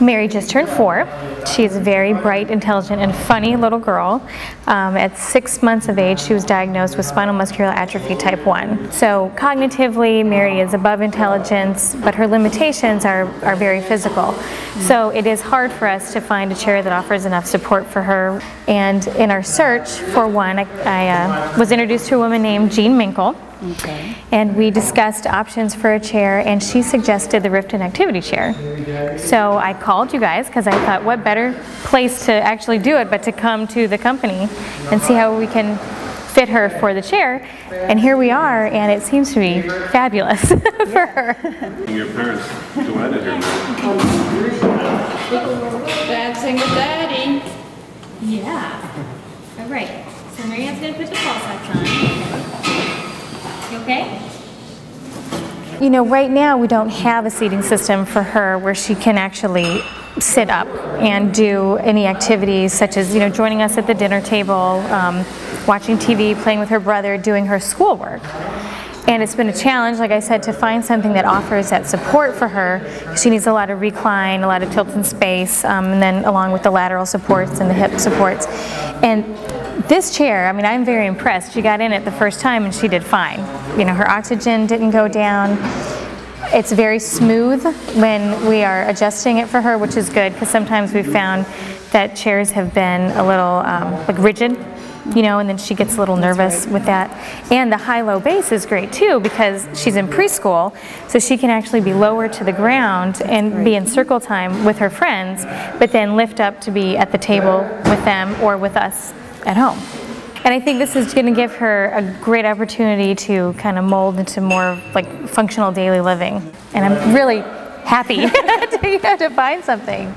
Mary just turned four. She's a very bright, intelligent, and funny little girl. Um, at six months of age, she was diagnosed with spinal muscular atrophy type 1. So, cognitively, Mary is above intelligence, but her limitations are, are very physical. So, it is hard for us to find a chair that offers enough support for her. And in our search for one, I, I uh, was introduced to a woman named Jean Minkle. Okay. And we discussed options for a chair, and she suggested the Rifton Activity Chair. So I called you guys because I thought, what better place to actually do it but to come to the company and see how we can fit her for the chair. And here we are, and it seems to be fabulous for her. Your parents duetted here. Dancing with Daddy. Yeah. All right. So Marianne's going to put the pulse on. Okay? You know, right now we don't have a seating system for her where she can actually sit up and do any activities such as, you know, joining us at the dinner table, um, watching TV, playing with her brother, doing her schoolwork. And it's been a challenge, like I said, to find something that offers that support for her. She needs a lot of recline, a lot of tilt in space, um, and then along with the lateral supports and the hip supports. And this chair, I mean, I'm very impressed. She got in it the first time and she did fine. You know, her oxygen didn't go down. It's very smooth when we are adjusting it for her, which is good because sometimes we've found that chairs have been a little um, like rigid, you know, and then she gets a little nervous right. with that. And the high-low base is great too because she's in preschool, so she can actually be lower to the ground and right. be in circle time with her friends, but then lift up to be at the table with them or with us at home. And I think this is going to give her a great opportunity to kind of mold into more like functional daily living. And I'm really happy to, to find something.